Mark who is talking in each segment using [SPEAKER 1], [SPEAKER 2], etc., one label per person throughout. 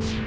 [SPEAKER 1] you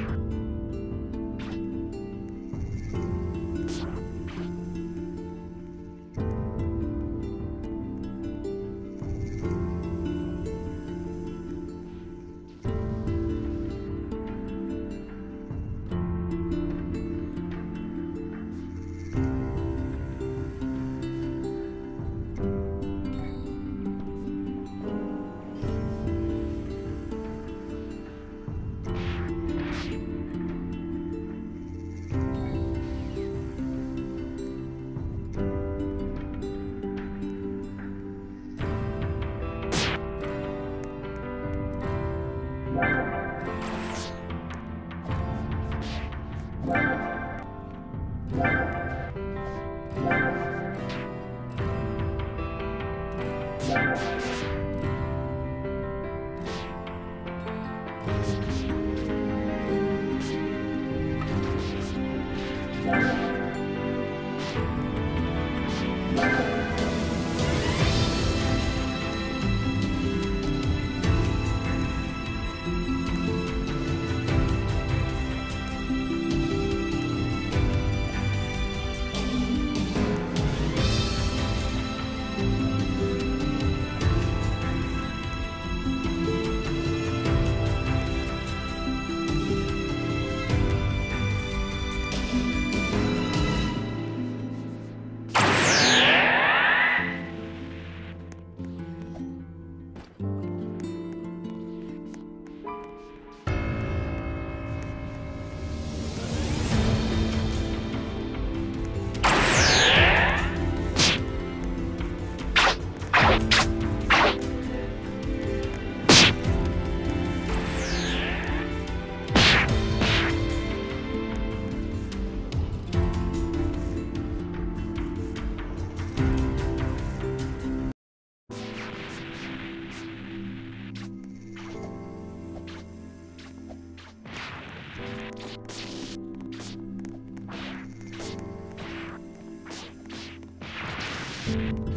[SPEAKER 1] you.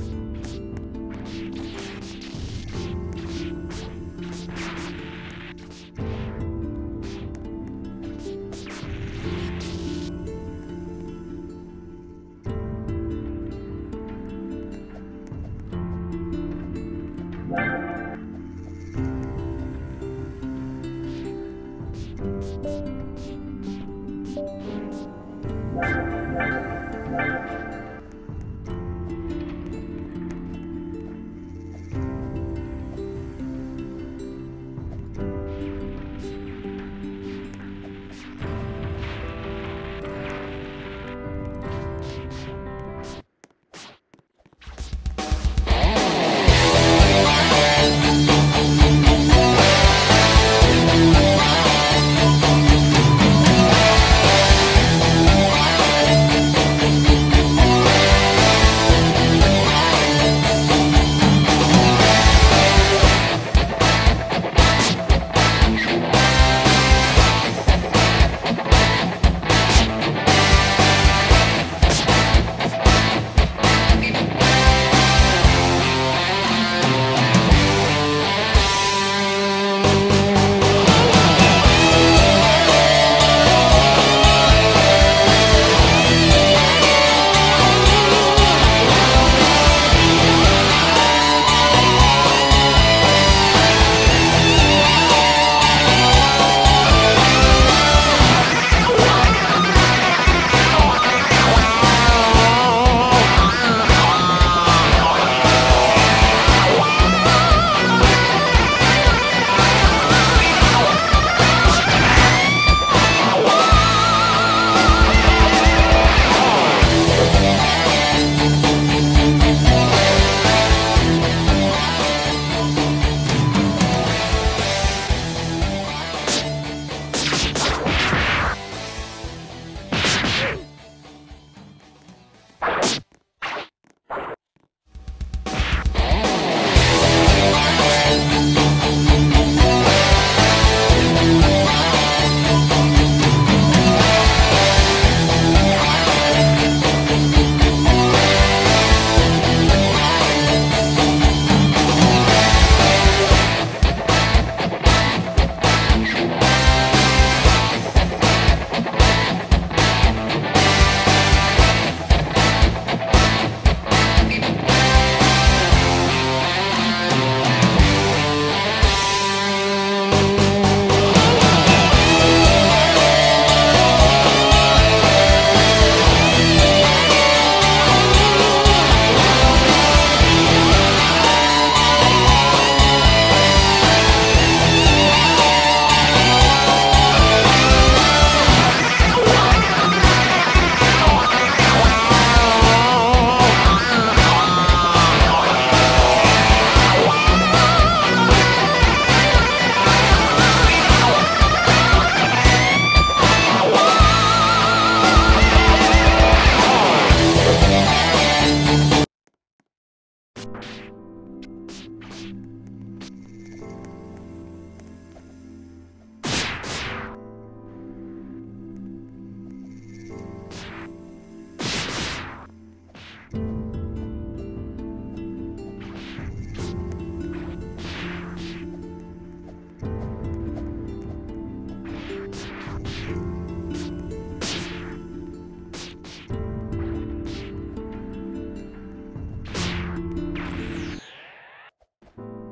[SPEAKER 1] Thank you.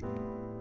[SPEAKER 1] Thank you.